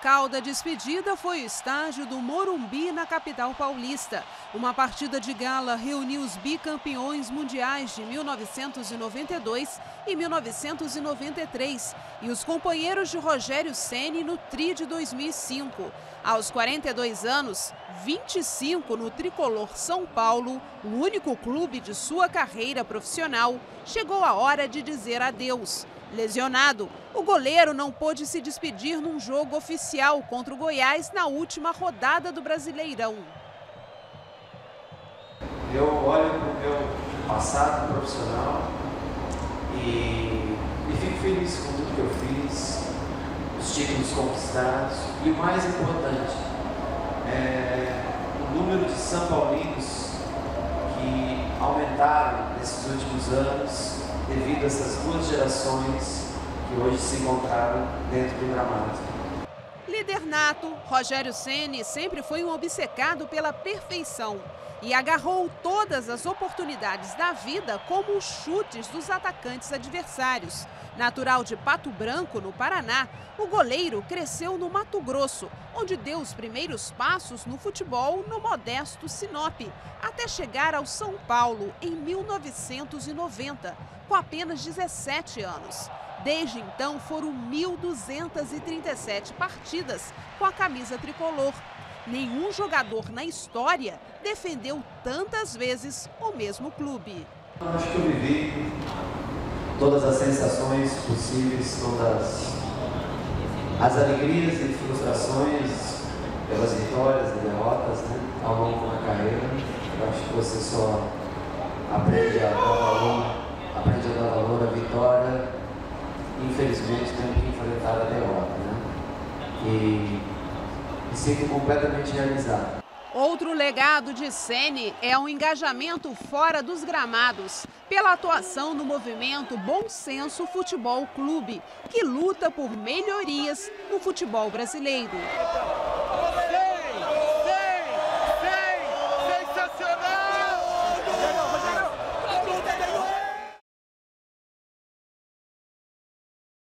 local da despedida foi o estádio do Morumbi, na capital paulista. Uma partida de gala reuniu os bicampeões mundiais de 1992 e 1993 e os companheiros de Rogério Ceni no Tri de 2005. Aos 42 anos, 25 no tricolor São Paulo, o único clube de sua carreira profissional, chegou a hora de dizer adeus. Lesionado, o goleiro não pôde se despedir num jogo oficial contra o Goiás na última rodada do Brasileirão. Eu olho para o meu passado profissional e, e fico feliz com tudo que eu fiz, os títulos conquistados e o mais importante, é o número de São Paulinos nesses últimos anos devido a essas duas gerações que hoje se encontraram dentro do gramado. Líder nato, Rogério Ceni sempre foi um obcecado pela perfeição e agarrou todas as oportunidades da vida como os chutes dos atacantes adversários. Natural de Pato Branco, no Paraná, o goleiro cresceu no Mato Grosso, onde deu os primeiros passos no futebol no modesto Sinop, até chegar ao São Paulo em 1990, com apenas 17 anos. Desde então foram 1.237 partidas com a camisa tricolor. Nenhum jogador na história defendeu tantas vezes o mesmo clube. Acho que eu vivi todas as sensações possíveis, todas as alegrias e frustrações pelas vitórias e derrotas né, ao longo da carreira. Eu acho que você só aprende a dar valor, aprende a dar valor à vitória. Infelizmente tem que enfrentar a derrota. Né? E me sinto completamente realizado. Outro legado de Sene é o engajamento fora dos gramados, pela atuação no movimento Bom Senso Futebol Clube, que luta por melhorias no futebol brasileiro.